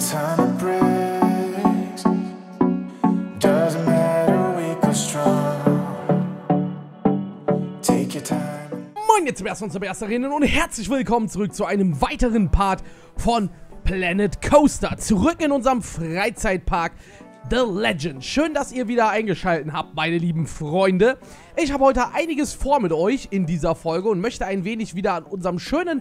Moin, jetzt zum ersten und zum Ersterinnen und herzlich willkommen zurück zu einem weiteren Part von Planet Coaster. Zurück in unserem Freizeitpark The Legend. Schön, dass ihr wieder eingeschaltet habt, meine lieben Freunde. Ich habe heute einiges vor mit euch in dieser Folge und möchte ein wenig wieder an unserem schönen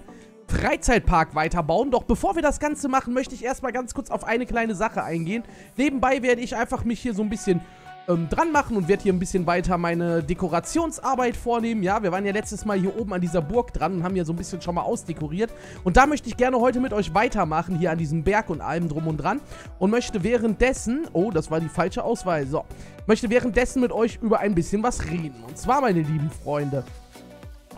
Freizeitpark weiterbauen. Doch bevor wir das Ganze machen, möchte ich erstmal ganz kurz auf eine kleine Sache eingehen. Nebenbei werde ich einfach mich hier so ein bisschen ähm, dran machen und werde hier ein bisschen weiter meine Dekorationsarbeit vornehmen. Ja, wir waren ja letztes Mal hier oben an dieser Burg dran und haben ja so ein bisschen schon mal ausdekoriert. Und da möchte ich gerne heute mit euch weitermachen, hier an diesem Berg und allem drum und dran. Und möchte währenddessen, oh, das war die falsche Auswahl, so, möchte währenddessen mit euch über ein bisschen was reden. Und zwar, meine lieben Freunde,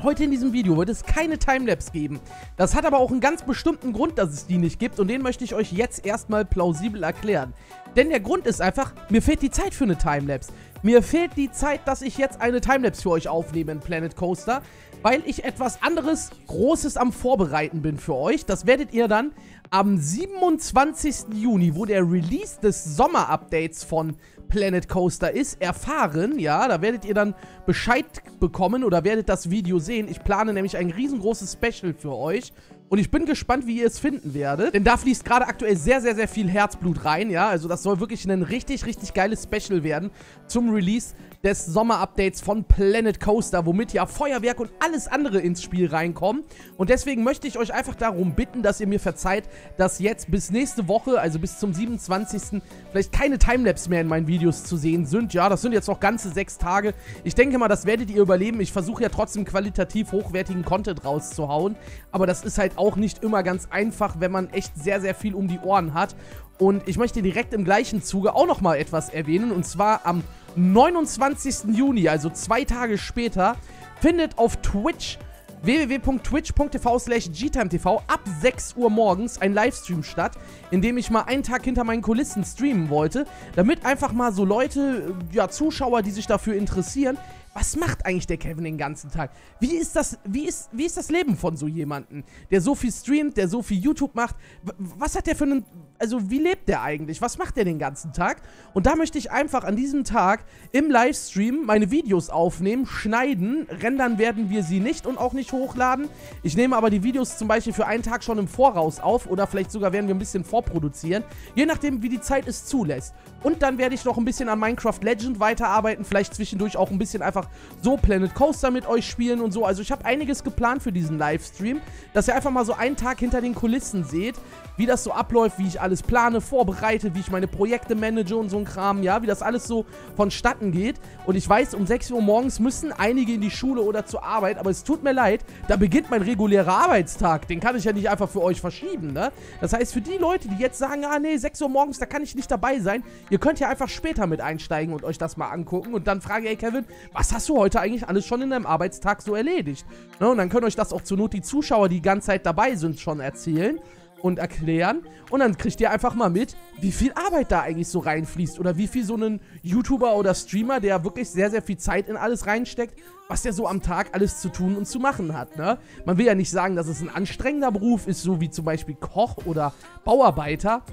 Heute in diesem Video wird es keine Timelapse geben. Das hat aber auch einen ganz bestimmten Grund, dass es die nicht gibt und den möchte ich euch jetzt erstmal plausibel erklären. Denn der Grund ist einfach, mir fehlt die Zeit für eine Timelapse. Mir fehlt die Zeit, dass ich jetzt eine Timelapse für euch aufnehme in Planet Coaster, weil ich etwas anderes Großes am Vorbereiten bin für euch. Das werdet ihr dann am 27. Juni, wo der Release des Sommer-Updates von Planet Coaster ist, erfahren. Ja, da werdet ihr dann Bescheid bekommen oder werdet das Video sehen. Ich plane nämlich ein riesengroßes Special für euch. Und ich bin gespannt, wie ihr es finden werdet. Denn da fließt gerade aktuell sehr, sehr, sehr viel Herzblut rein, ja. Also das soll wirklich ein richtig, richtig geiles Special werden zum Release des Sommer-Updates von Planet Coaster, womit ja Feuerwerk und alles andere ins Spiel reinkommen. Und deswegen möchte ich euch einfach darum bitten, dass ihr mir verzeiht, dass jetzt bis nächste Woche, also bis zum 27. vielleicht keine Timelapse mehr in meinen Videos zu sehen sind. Ja, das sind jetzt noch ganze sechs Tage. Ich denke mal, das werdet ihr überleben. Ich versuche ja trotzdem qualitativ hochwertigen Content rauszuhauen. Aber das ist halt auch nicht immer ganz einfach, wenn man echt sehr, sehr viel um die Ohren hat. Und ich möchte direkt im gleichen Zuge auch nochmal etwas erwähnen. Und zwar am 29. Juni, also zwei Tage später, findet auf Twitch www.twitch.tv slash gtimetv ab 6 Uhr morgens ein Livestream statt, in dem ich mal einen Tag hinter meinen Kulissen streamen wollte, damit einfach mal so Leute, ja, Zuschauer, die sich dafür interessieren, was macht eigentlich der Kevin den ganzen Tag? Wie ist das, wie ist, wie ist das Leben von so jemandem, der so viel streamt, der so viel YouTube macht? Was hat der für einen, also wie lebt der eigentlich? Was macht der den ganzen Tag? Und da möchte ich einfach an diesem Tag im Livestream meine Videos aufnehmen, schneiden, rendern werden wir sie nicht und auch nicht hochladen. Ich nehme aber die Videos zum Beispiel für einen Tag schon im Voraus auf oder vielleicht sogar werden wir ein bisschen vorproduzieren, je nachdem wie die Zeit es zulässt. Und dann werde ich noch ein bisschen an Minecraft Legend weiterarbeiten, vielleicht zwischendurch auch ein bisschen einfach so Planet Coaster mit euch spielen und so. Also ich habe einiges geplant für diesen Livestream, dass ihr einfach mal so einen Tag hinter den Kulissen seht, wie das so abläuft, wie ich alles plane, vorbereite, wie ich meine Projekte manage und so ein Kram, ja, wie das alles so vonstatten geht. Und ich weiß, um 6 Uhr morgens müssen einige in die Schule oder zur Arbeit, aber es tut mir leid, da beginnt mein regulärer Arbeitstag. Den kann ich ja nicht einfach für euch verschieben, ne? Das heißt, für die Leute, die jetzt sagen, ah nee, 6 Uhr morgens, da kann ich nicht dabei sein, ihr könnt ja einfach später mit einsteigen und euch das mal angucken und dann fragen, ey Kevin, was hast du heute eigentlich alles schon in deinem Arbeitstag so erledigt? Ne? Und dann können euch das auch zur Not die Zuschauer, die die ganze Zeit dabei sind, schon erzählen und erklären. Und dann kriegt ihr einfach mal mit, wie viel Arbeit da eigentlich so reinfließt. Oder wie viel so ein YouTuber oder Streamer, der wirklich sehr, sehr viel Zeit in alles reinsteckt, was der so am Tag alles zu tun und zu machen hat. Ne? Man will ja nicht sagen, dass es ein anstrengender Beruf ist, so wie zum Beispiel Koch oder Bauarbeiter.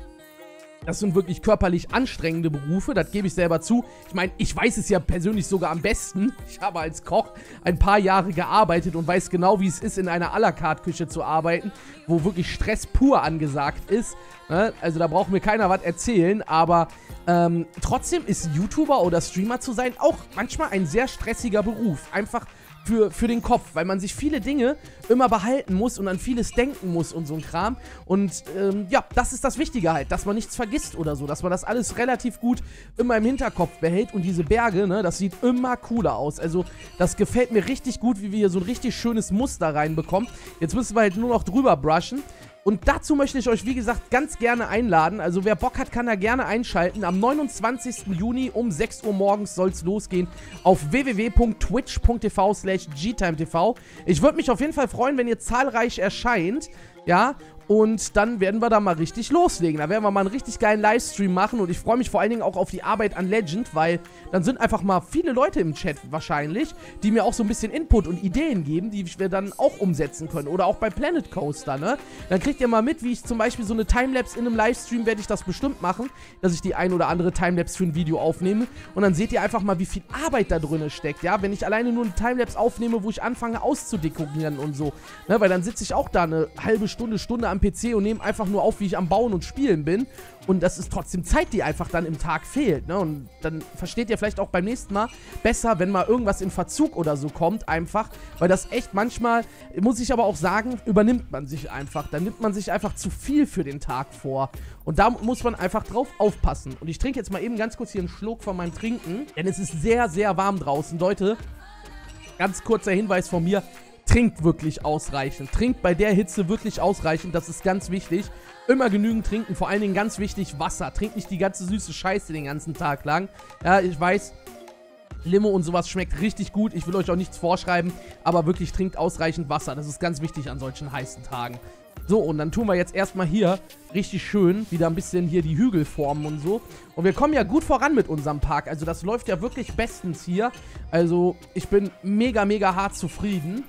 Das sind wirklich körperlich anstrengende Berufe, das gebe ich selber zu. Ich meine, ich weiß es ja persönlich sogar am besten. Ich habe als Koch ein paar Jahre gearbeitet und weiß genau, wie es ist, in einer à la carte Küche zu arbeiten, wo wirklich Stress pur angesagt ist. Ne? Also da braucht mir keiner was erzählen, aber ähm, trotzdem ist YouTuber oder Streamer zu sein auch manchmal ein sehr stressiger Beruf. Einfach für, für den Kopf, weil man sich viele Dinge immer behalten muss und an vieles denken muss und so ein Kram. Und ähm, ja, das ist das Wichtige halt, dass man nichts vergisst oder so, dass man das alles relativ gut immer im Hinterkopf behält und diese Berge, ne, das sieht immer cooler aus. Also das gefällt mir richtig gut, wie wir hier so ein richtig schönes Muster reinbekommen. Jetzt müssen wir halt nur noch drüber brushen. Und dazu möchte ich euch, wie gesagt, ganz gerne einladen. Also wer Bock hat, kann da gerne einschalten. Am 29. Juni um 6 Uhr morgens soll es losgehen auf www.twitch.tv slash gtimetv. Ich würde mich auf jeden Fall freuen, wenn ihr zahlreich erscheint. Ja, Und dann werden wir da mal richtig loslegen. Da werden wir mal einen richtig geilen Livestream machen. Und ich freue mich vor allen Dingen auch auf die Arbeit an Legend, weil dann sind einfach mal viele Leute im Chat wahrscheinlich, die mir auch so ein bisschen Input und Ideen geben, die wir dann auch umsetzen können. Oder auch bei Planet Coaster, ne? Dann kriegt ihr mal mit, wie ich zum Beispiel so eine Timelapse in einem Livestream werde ich das bestimmt machen, dass ich die ein oder andere Timelapse für ein Video aufnehme. Und dann seht ihr einfach mal, wie viel Arbeit da drin steckt, ja? Wenn ich alleine nur eine Timelapse aufnehme, wo ich anfange auszudekorieren und so. Ne? Weil dann sitze ich auch da eine halbe Stunde, Stunde am PC und nehme einfach nur auf, wie ich am Bauen und Spielen bin. Und das ist trotzdem Zeit, die einfach dann im Tag fehlt. Ne? Und dann versteht ihr vielleicht auch beim nächsten Mal besser, wenn mal irgendwas in Verzug oder so kommt, einfach. Weil das echt manchmal, muss ich aber auch sagen, übernimmt man sich einfach. Dann nimmt man sich einfach zu viel für den Tag vor. Und da muss man einfach drauf aufpassen. Und ich trinke jetzt mal eben ganz kurz hier einen Schluck von meinem Trinken. Denn es ist sehr, sehr warm draußen. Leute, ganz kurzer Hinweis von mir trinkt wirklich ausreichend. Trinkt bei der Hitze wirklich ausreichend, das ist ganz wichtig. Immer genügend trinken, vor allen Dingen ganz wichtig, Wasser. Trinkt nicht die ganze süße Scheiße den ganzen Tag lang. Ja, ich weiß, Limo und sowas schmeckt richtig gut. Ich will euch auch nichts vorschreiben, aber wirklich trinkt ausreichend Wasser. Das ist ganz wichtig an solchen heißen Tagen. So, und dann tun wir jetzt erstmal hier richtig schön wieder ein bisschen hier die Hügel formen und so. Und wir kommen ja gut voran mit unserem Park. Also das läuft ja wirklich bestens hier. Also ich bin mega, mega hart zufrieden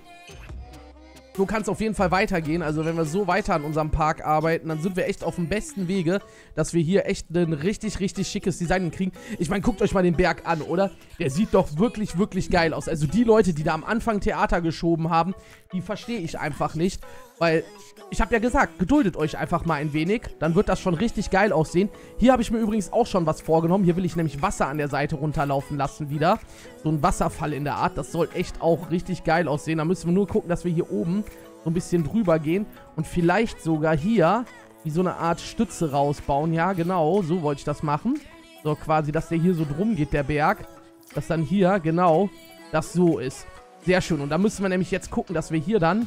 so kann es auf jeden Fall weitergehen. Also wenn wir so weiter an unserem Park arbeiten, dann sind wir echt auf dem besten Wege, dass wir hier echt ein richtig, richtig schickes Design kriegen. Ich meine, guckt euch mal den Berg an, oder? Der sieht doch wirklich, wirklich geil aus. Also die Leute, die da am Anfang Theater geschoben haben, die verstehe ich einfach nicht. Weil, ich habe ja gesagt, geduldet euch einfach mal ein wenig. Dann wird das schon richtig geil aussehen. Hier habe ich mir übrigens auch schon was vorgenommen. Hier will ich nämlich Wasser an der Seite runterlaufen lassen wieder. So ein Wasserfall in der Art. Das soll echt auch richtig geil aussehen. Da müssen wir nur gucken, dass wir hier oben so ein bisschen drüber gehen. Und vielleicht sogar hier wie so eine Art Stütze rausbauen. Ja, genau. So wollte ich das machen. So quasi, dass der hier so drum geht, der Berg. Dass dann hier, genau, das so ist. Sehr schön. Und da müssen wir nämlich jetzt gucken, dass wir hier dann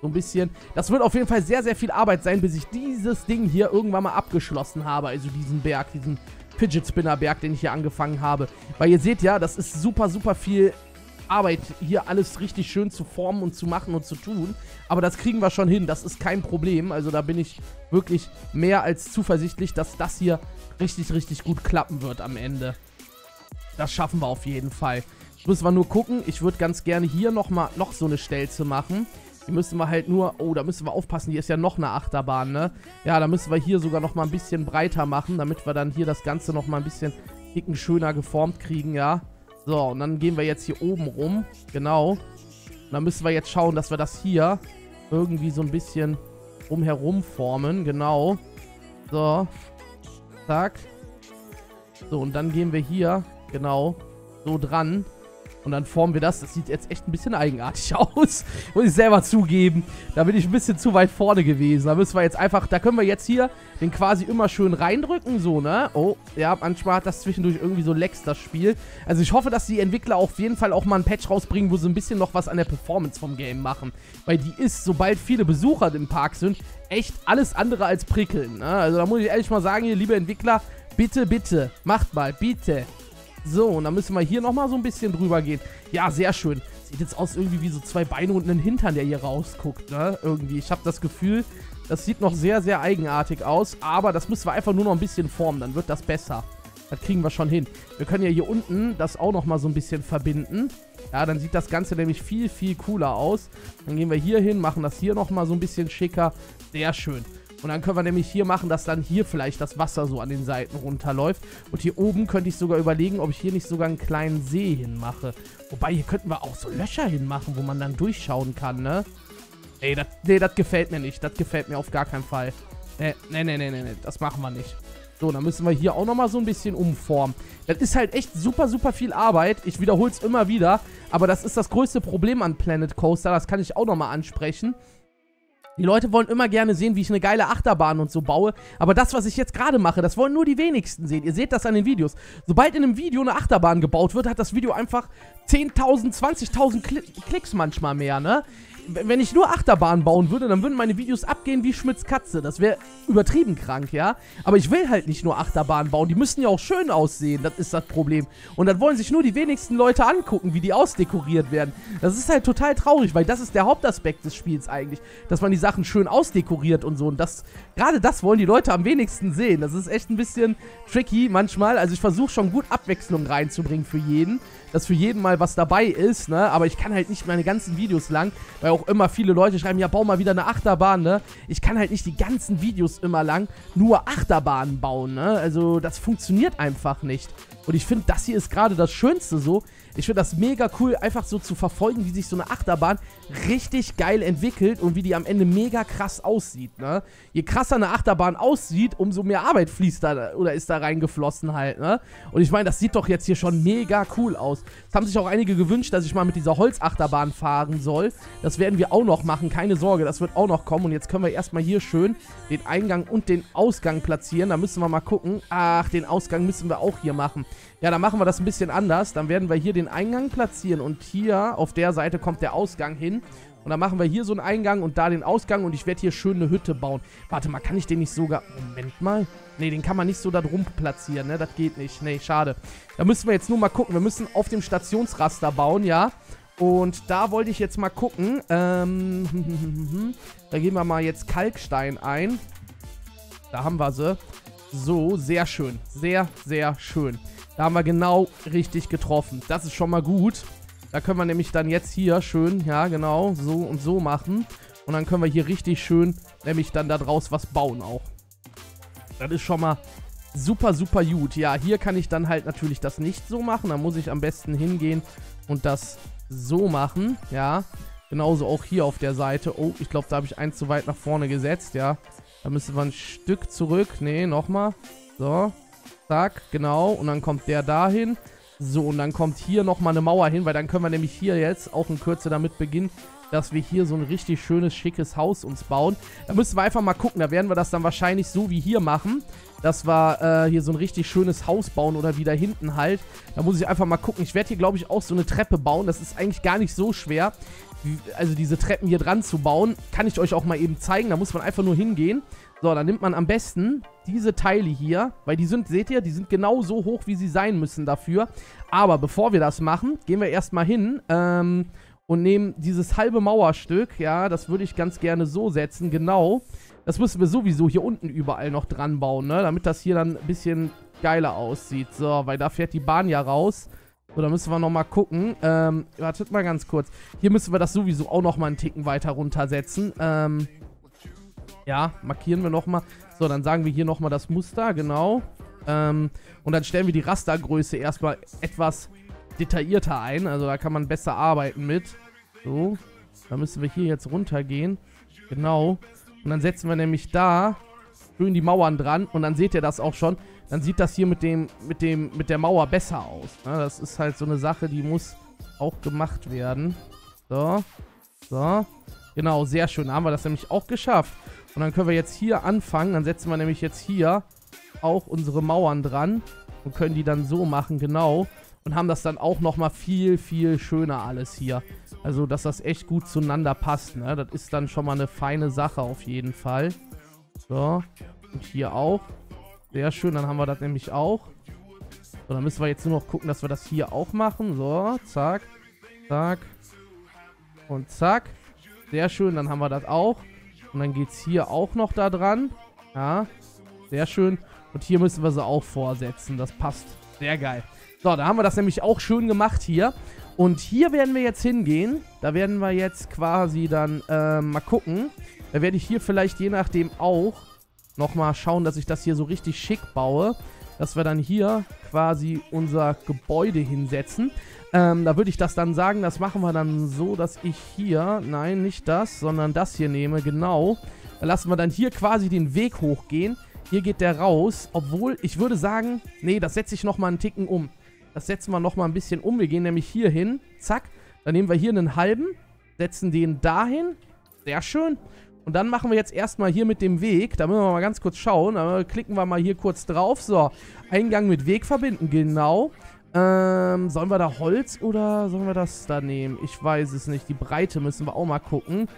so ein bisschen. Das wird auf jeden Fall sehr, sehr viel Arbeit sein, bis ich dieses Ding hier irgendwann mal abgeschlossen habe. Also diesen Berg, diesen Fidget Spinner Berg, den ich hier angefangen habe. Weil ihr seht ja, das ist super, super viel Arbeit, hier alles richtig schön zu formen und zu machen und zu tun. Aber das kriegen wir schon hin, das ist kein Problem. Also da bin ich wirklich mehr als zuversichtlich, dass das hier richtig, richtig gut klappen wird am Ende. Das schaffen wir auf jeden Fall. Müssen wir nur gucken. Ich würde ganz gerne hier nochmal noch so eine Stelze machen. Die müssen wir halt nur... Oh, da müssen wir aufpassen. Hier ist ja noch eine Achterbahn, ne? Ja, da müssen wir hier sogar noch mal ein bisschen breiter machen, damit wir dann hier das Ganze noch mal ein bisschen dicken schöner geformt kriegen, ja. So, und dann gehen wir jetzt hier oben rum. Genau. Und dann müssen wir jetzt schauen, dass wir das hier irgendwie so ein bisschen rumherum formen. Genau. So. Zack. So, und dann gehen wir hier, genau, so dran. Und dann formen wir das. Das sieht jetzt echt ein bisschen eigenartig aus. Muss ich selber zugeben. Da bin ich ein bisschen zu weit vorne gewesen. Da müssen wir jetzt einfach, da können wir jetzt hier den quasi immer schön reindrücken, so, ne? Oh, ja, manchmal hat das zwischendurch irgendwie so Lex, das Spiel. Also ich hoffe, dass die Entwickler auf jeden Fall auch mal ein Patch rausbringen, wo sie ein bisschen noch was an der Performance vom Game machen. Weil die ist, sobald viele Besucher im Park sind, echt alles andere als prickeln, ne? Also da muss ich ehrlich mal sagen, hier, liebe Entwickler, bitte, bitte, macht mal, bitte. So, und dann müssen wir hier nochmal so ein bisschen drüber gehen. Ja, sehr schön. Sieht jetzt aus irgendwie wie so zwei Beine und ein Hintern, der hier rausguckt, ne? Irgendwie. Ich habe das Gefühl, das sieht noch sehr, sehr eigenartig aus. Aber das müssen wir einfach nur noch ein bisschen formen. Dann wird das besser. Das kriegen wir schon hin. Wir können ja hier unten das auch nochmal so ein bisschen verbinden. Ja, dann sieht das Ganze nämlich viel, viel cooler aus. Dann gehen wir hier hin, machen das hier nochmal so ein bisschen schicker. Sehr schön. Und dann können wir nämlich hier machen, dass dann hier vielleicht das Wasser so an den Seiten runterläuft. Und hier oben könnte ich sogar überlegen, ob ich hier nicht sogar einen kleinen See hinmache. Wobei, hier könnten wir auch so Löcher hinmachen, wo man dann durchschauen kann, ne? Ey, das, nee, gefällt mir nicht. Das gefällt mir auf gar keinen Fall. Nee, nee, nee, nee, nee, das machen wir nicht. So, dann müssen wir hier auch nochmal so ein bisschen umformen. Das ist halt echt super, super viel Arbeit. Ich wiederhole es immer wieder. Aber das ist das größte Problem an Planet Coaster. Das kann ich auch nochmal ansprechen. Die Leute wollen immer gerne sehen, wie ich eine geile Achterbahn und so baue. Aber das, was ich jetzt gerade mache, das wollen nur die wenigsten sehen. Ihr seht das an den Videos. Sobald in einem Video eine Achterbahn gebaut wird, hat das Video einfach 10.000, 20.000 Kli Klicks manchmal mehr, ne? wenn ich nur Achterbahnen bauen würde, dann würden meine Videos abgehen wie Schmitz Katze. Das wäre übertrieben krank, ja. Aber ich will halt nicht nur Achterbahnen bauen. Die müssen ja auch schön aussehen. Das ist das Problem. Und dann wollen sich nur die wenigsten Leute angucken, wie die ausdekoriert werden. Das ist halt total traurig, weil das ist der Hauptaspekt des Spiels eigentlich. Dass man die Sachen schön ausdekoriert und so. Und das, gerade das wollen die Leute am wenigsten sehen. Das ist echt ein bisschen tricky manchmal. Also ich versuche schon gut Abwechslung reinzubringen für jeden dass für jeden mal was dabei ist, ne? Aber ich kann halt nicht meine ganzen Videos lang, weil auch immer viele Leute schreiben, ja, bau mal wieder eine Achterbahn, ne? Ich kann halt nicht die ganzen Videos immer lang nur Achterbahnen bauen, ne? Also das funktioniert einfach nicht. Und ich finde, das hier ist gerade das Schönste so. Ich finde das mega cool, einfach so zu verfolgen, wie sich so eine Achterbahn richtig geil entwickelt und wie die am Ende mega krass aussieht, ne? Je krasser eine Achterbahn aussieht, umso mehr Arbeit fließt da oder ist da reingeflossen halt, ne? Und ich meine, das sieht doch jetzt hier schon mega cool aus. Es haben sich auch einige gewünscht, dass ich mal mit dieser Holzachterbahn fahren soll. Das werden wir auch noch machen, keine Sorge, das wird auch noch kommen. Und jetzt können wir erstmal hier schön den Eingang und den Ausgang platzieren. Da müssen wir mal gucken. Ach, den Ausgang müssen wir auch hier machen. Ja, dann machen wir das ein bisschen anders. Dann werden wir hier den Eingang platzieren und hier auf der Seite kommt der Ausgang hin. Und dann machen wir hier so einen Eingang und da den Ausgang und ich werde hier schön eine Hütte bauen. Warte mal, kann ich den nicht sogar... Moment mal. Ne, den kann man nicht so da drum platzieren, ne? Das geht nicht. Ne, schade. Da müssen wir jetzt nur mal gucken. Wir müssen auf dem Stationsraster bauen, ja. Und da wollte ich jetzt mal gucken. Ähm, da geben wir mal jetzt Kalkstein ein. Da haben wir sie. So, sehr schön. Sehr, sehr schön. Da haben wir genau richtig getroffen. Das ist schon mal gut. Da können wir nämlich dann jetzt hier schön, ja genau, so und so machen. Und dann können wir hier richtig schön, nämlich dann da draus was bauen auch. Das ist schon mal super, super gut. Ja, hier kann ich dann halt natürlich das nicht so machen. Da muss ich am besten hingehen und das so machen, ja. Genauso auch hier auf der Seite. Oh, ich glaube, da habe ich eins zu weit nach vorne gesetzt, ja. Da müssen wir ein Stück zurück. Nee, nochmal. So, Zack, genau. Und dann kommt der dahin. So, und dann kommt hier nochmal eine Mauer hin, weil dann können wir nämlich hier jetzt auch in Kürze damit beginnen, dass wir hier so ein richtig schönes, schickes Haus uns bauen. Da müssen wir einfach mal gucken. Da werden wir das dann wahrscheinlich so wie hier machen. Dass wir äh, hier so ein richtig schönes Haus bauen oder wieder hinten halt. Da muss ich einfach mal gucken. Ich werde hier, glaube ich, auch so eine Treppe bauen. Das ist eigentlich gar nicht so schwer. Also diese Treppen hier dran zu bauen. Kann ich euch auch mal eben zeigen. Da muss man einfach nur hingehen. So, dann nimmt man am besten diese Teile hier, weil die sind, seht ihr, die sind genau so hoch, wie sie sein müssen dafür. Aber bevor wir das machen, gehen wir erstmal hin ähm, und nehmen dieses halbe Mauerstück, ja, das würde ich ganz gerne so setzen, genau. Das müssen wir sowieso hier unten überall noch dran bauen, ne, damit das hier dann ein bisschen geiler aussieht. So, weil da fährt die Bahn ja raus. So, da müssen wir nochmal gucken. Ähm, wartet mal ganz kurz. Hier müssen wir das sowieso auch nochmal einen Ticken weiter runtersetzen. Ähm, ja, markieren wir nochmal. So, dann sagen wir hier nochmal das Muster, genau. Ähm, und dann stellen wir die Rastergröße erstmal etwas detaillierter ein. Also da kann man besser arbeiten mit. So, dann müssen wir hier jetzt runtergehen. Genau. Und dann setzen wir nämlich da schön die Mauern dran. Und dann seht ihr das auch schon. Dann sieht das hier mit dem, mit dem, mit der Mauer besser aus. Ne? Das ist halt so eine Sache, die muss auch gemacht werden. So. So. Genau, sehr schön. Da haben wir das nämlich auch geschafft. Und dann können wir jetzt hier anfangen. Dann setzen wir nämlich jetzt hier auch unsere Mauern dran und können die dann so machen, genau. Und haben das dann auch nochmal viel, viel schöner alles hier. Also, dass das echt gut zueinander passt, ne? Das ist dann schon mal eine feine Sache auf jeden Fall. So. Und hier auch. Sehr schön, dann haben wir das nämlich auch. So, dann müssen wir jetzt nur noch gucken, dass wir das hier auch machen. So, zack, zack und zack. Sehr schön, dann haben wir das auch. Und dann geht es hier auch noch da dran. Ja, sehr schön. Und hier müssen wir sie auch vorsetzen. Das passt. Sehr geil. So, da haben wir das nämlich auch schön gemacht hier. Und hier werden wir jetzt hingehen. Da werden wir jetzt quasi dann äh, mal gucken. Da werde ich hier vielleicht je nachdem auch nochmal schauen, dass ich das hier so richtig schick baue. Dass wir dann hier quasi unser Gebäude hinsetzen. Ähm, da würde ich das dann sagen, das machen wir dann so, dass ich hier, nein, nicht das, sondern das hier nehme, genau. Da lassen wir dann hier quasi den Weg hochgehen. Hier geht der raus, obwohl ich würde sagen, nee, das setze ich nochmal einen Ticken um. Das setzen wir nochmal ein bisschen um. Wir gehen nämlich hier hin, zack. Dann nehmen wir hier einen halben, setzen den dahin. Sehr schön. Und dann machen wir jetzt erstmal hier mit dem Weg, da müssen wir mal ganz kurz schauen, da klicken wir mal hier kurz drauf. So, Eingang mit Weg verbinden, genau. Ähm, sollen wir da Holz oder sollen wir das da nehmen? Ich weiß es nicht. Die Breite müssen wir auch mal gucken.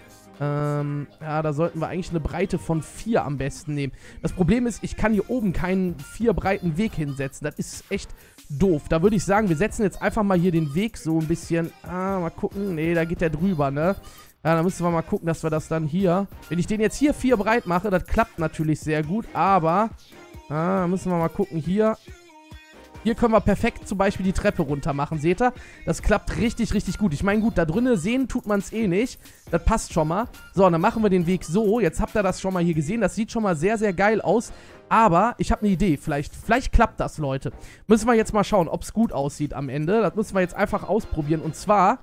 Ähm, ja, da sollten wir eigentlich eine Breite von 4 am besten nehmen. Das Problem ist, ich kann hier oben keinen 4 breiten Weg hinsetzen. Das ist echt doof. Da würde ich sagen, wir setzen jetzt einfach mal hier den Weg so ein bisschen... Ah, mal gucken. Nee, da geht der drüber, ne? Ja, dann müssen wir mal gucken, dass wir das dann hier... Wenn ich den jetzt hier 4 breit mache, das klappt natürlich sehr gut, aber... Ah, müssen wir mal gucken. Hier hier können wir perfekt zum Beispiel die Treppe runter machen, seht ihr? Das klappt richtig, richtig gut. Ich meine, gut, da drinnen sehen tut man es eh nicht. Das passt schon mal. So, dann machen wir den Weg so. Jetzt habt ihr das schon mal hier gesehen. Das sieht schon mal sehr, sehr geil aus. Aber ich habe eine Idee. Vielleicht, vielleicht klappt das, Leute. Müssen wir jetzt mal schauen, ob es gut aussieht am Ende. Das müssen wir jetzt einfach ausprobieren. Und zwar...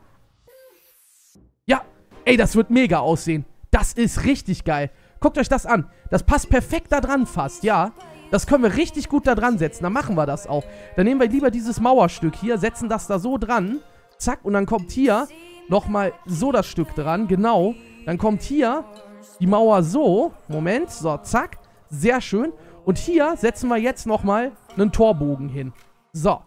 Ey, das wird mega aussehen. Das ist richtig geil. Guckt euch das an. Das passt perfekt da dran fast, ja. Das können wir richtig gut da dran setzen. Dann machen wir das auch. Dann nehmen wir lieber dieses Mauerstück hier, setzen das da so dran. Zack, und dann kommt hier nochmal so das Stück dran. Genau. Dann kommt hier die Mauer so. Moment. So, zack. Sehr schön. Und hier setzen wir jetzt nochmal einen Torbogen hin. So.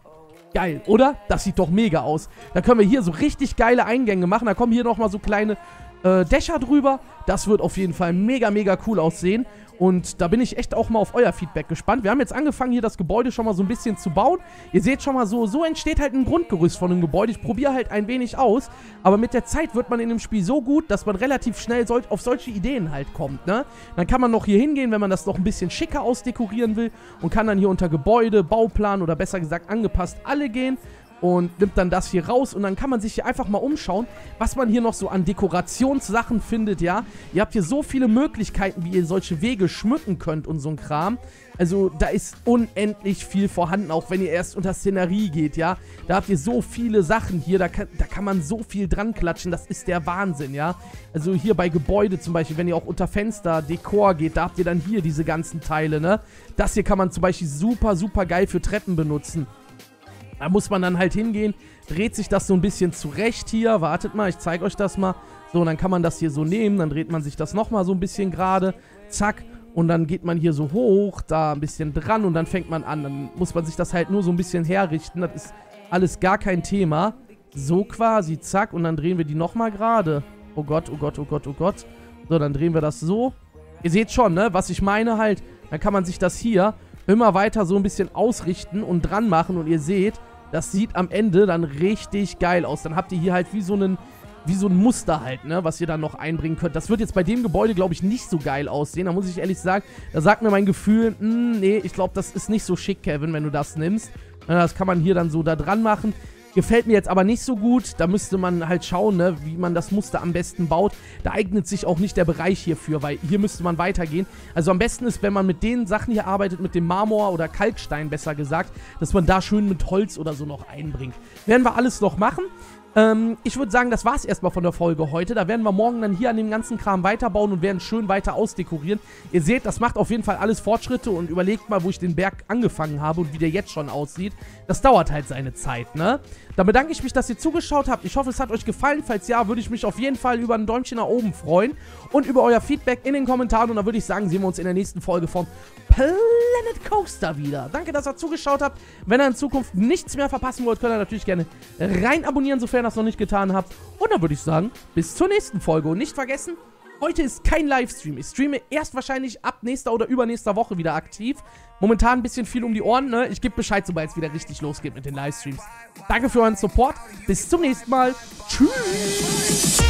Geil, oder? Das sieht doch mega aus. Da können wir hier so richtig geile Eingänge machen. Da kommen hier nochmal so kleine äh, Dächer drüber. Das wird auf jeden Fall mega, mega cool aussehen. Und da bin ich echt auch mal auf euer Feedback gespannt. Wir haben jetzt angefangen, hier das Gebäude schon mal so ein bisschen zu bauen. Ihr seht schon mal so, so entsteht halt ein Grundgerüst von einem Gebäude. Ich probiere halt ein wenig aus. Aber mit der Zeit wird man in dem Spiel so gut, dass man relativ schnell sol auf solche Ideen halt kommt, ne? Dann kann man noch hier hingehen, wenn man das noch ein bisschen schicker ausdekorieren will. Und kann dann hier unter Gebäude, Bauplan oder besser gesagt angepasst alle gehen und nimmt dann das hier raus und dann kann man sich hier einfach mal umschauen, was man hier noch so an Dekorationssachen findet, ja. Ihr habt hier so viele Möglichkeiten, wie ihr solche Wege schmücken könnt und so ein Kram. Also da ist unendlich viel vorhanden, auch wenn ihr erst unter Szenerie geht, ja. Da habt ihr so viele Sachen hier, da kann, da kann man so viel dran klatschen, das ist der Wahnsinn, ja. Also hier bei Gebäude zum Beispiel, wenn ihr auch unter Fenster, Dekor geht, da habt ihr dann hier diese ganzen Teile, ne. Das hier kann man zum Beispiel super, super geil für Treppen benutzen. Da muss man dann halt hingehen, dreht sich das so ein bisschen zurecht hier. Wartet mal, ich zeige euch das mal. So, und dann kann man das hier so nehmen, dann dreht man sich das nochmal so ein bisschen gerade. Zack. Und dann geht man hier so hoch, da ein bisschen dran und dann fängt man an. Dann muss man sich das halt nur so ein bisschen herrichten. Das ist alles gar kein Thema. So quasi, zack. Und dann drehen wir die nochmal gerade. Oh Gott, oh Gott, oh Gott, oh Gott. So, dann drehen wir das so. Ihr seht schon, ne, was ich meine halt. Dann kann man sich das hier immer weiter so ein bisschen ausrichten und dran machen. Und ihr seht, das sieht am Ende dann richtig geil aus. Dann habt ihr hier halt wie so einen wie so ein Muster halt, ne, was ihr dann noch einbringen könnt. Das wird jetzt bei dem Gebäude, glaube ich, nicht so geil aussehen. Da muss ich ehrlich sagen, da sagt mir mein Gefühl, mh, hm, nee, ich glaube, das ist nicht so schick, Kevin, wenn du das nimmst. Das kann man hier dann so da dran machen. Gefällt mir jetzt aber nicht so gut. Da müsste man halt schauen, ne, wie man das Muster am besten baut. Da eignet sich auch nicht der Bereich hierfür, weil hier müsste man weitergehen. Also am besten ist, wenn man mit den Sachen hier arbeitet, mit dem Marmor oder Kalkstein besser gesagt, dass man da schön mit Holz oder so noch einbringt. Werden wir alles noch machen. Ähm, ich würde sagen, das war's erstmal von der Folge heute. Da werden wir morgen dann hier an dem ganzen Kram weiterbauen und werden schön weiter ausdekorieren. Ihr seht, das macht auf jeden Fall alles Fortschritte und überlegt mal, wo ich den Berg angefangen habe und wie der jetzt schon aussieht. Das dauert halt seine Zeit, ne? Dann bedanke ich mich, dass ihr zugeschaut habt. Ich hoffe, es hat euch gefallen. Falls ja, würde ich mich auf jeden Fall über ein Däumchen nach oben freuen und über euer Feedback in den Kommentaren. Und dann würde ich sagen, sehen wir uns in der nächsten Folge von Planet Coaster wieder. Danke, dass ihr zugeschaut habt. Wenn ihr in Zukunft nichts mehr verpassen wollt, könnt ihr natürlich gerne rein abonnieren, sofern ihr das noch nicht getan habt. Und dann würde ich sagen, bis zur nächsten Folge. Und nicht vergessen, Heute ist kein Livestream. Ich streame erst wahrscheinlich ab nächster oder übernächster Woche wieder aktiv. Momentan ein bisschen viel um die Ohren, ne? Ich gebe Bescheid, sobald es wieder richtig losgeht mit den Livestreams. Danke für euren Support. Bis zum nächsten Mal. Tschüss.